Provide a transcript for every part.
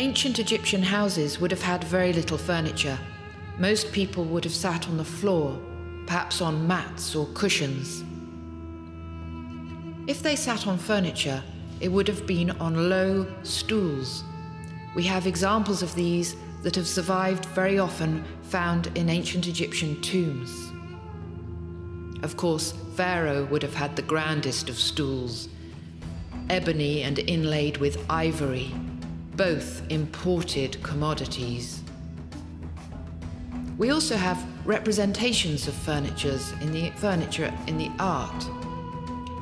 Ancient Egyptian houses would have had very little furniture. Most people would have sat on the floor, perhaps on mats or cushions. If they sat on furniture, it would have been on low stools. We have examples of these that have survived very often found in ancient Egyptian tombs. Of course, Pharaoh would have had the grandest of stools, ebony and inlaid with ivory, both imported commodities. We also have representations of furnitures in the furniture in the art.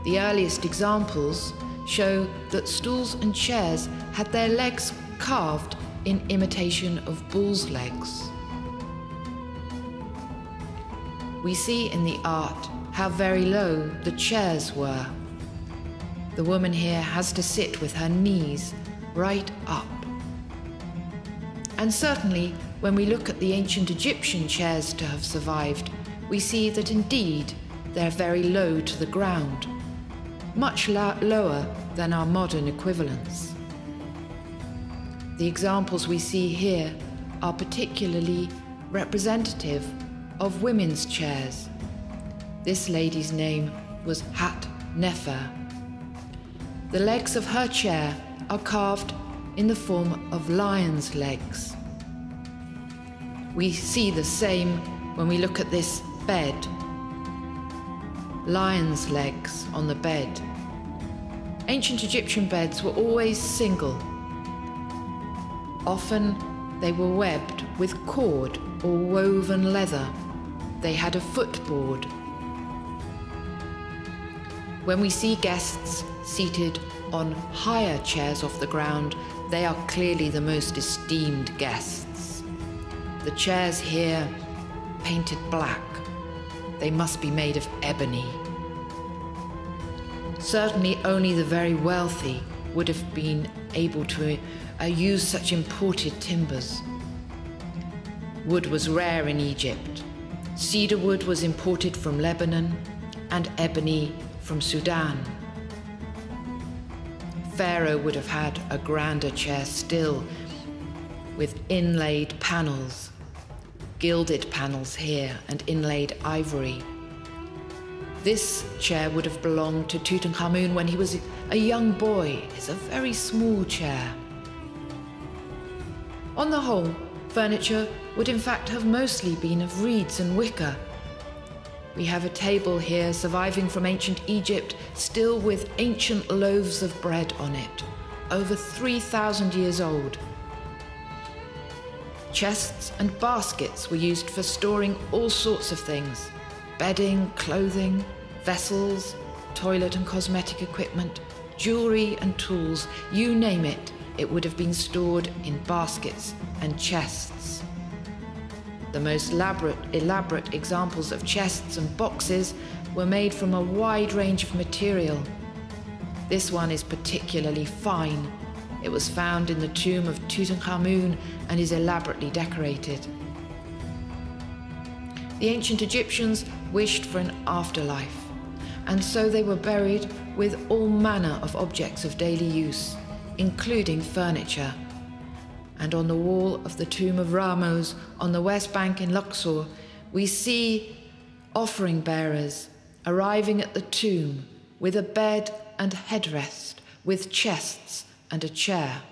The earliest examples show that stools and chairs had their legs carved in imitation of bull's legs. We see in the art how very low the chairs were. The woman here has to sit with her knees right up. And certainly, when we look at the ancient Egyptian chairs to have survived, we see that indeed they're very low to the ground, much lower than our modern equivalents. The examples we see here are particularly representative of women's chairs. This lady's name was Hat Nefer. The legs of her chair are carved in the form of lion's legs. We see the same when we look at this bed. Lion's legs on the bed. Ancient Egyptian beds were always single. Often they were webbed with cord or woven leather. They had a footboard. When we see guests seated on higher chairs off the ground, they are clearly the most esteemed guests. The chairs here, painted black, they must be made of ebony. Certainly, only the very wealthy would have been able to uh, use such imported timbers. Wood was rare in Egypt. Cedar wood was imported from Lebanon and ebony from Sudan. Pharaoh would have had a grander chair still, with inlaid panels, gilded panels here, and inlaid ivory. This chair would have belonged to Tutankhamun when he was a young boy. It's a very small chair. On the whole, furniture would in fact have mostly been of reeds and wicker. We have a table here surviving from ancient Egypt, still with ancient loaves of bread on it, over 3,000 years old. Chests and baskets were used for storing all sorts of things bedding, clothing, vessels, toilet and cosmetic equipment, jewelry and tools, you name it, it would have been stored in baskets and chests. The most elaborate, elaborate examples of chests and boxes were made from a wide range of material. This one is particularly fine. It was found in the tomb of Tutankhamun and is elaborately decorated. The ancient Egyptians wished for an afterlife, and so they were buried with all manner of objects of daily use, including furniture. And on the wall of the tomb of Ramses on the west bank in Luxor, we see offering bearers arriving at the tomb with a bed and headrest, with chests and a chair.